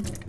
Okay.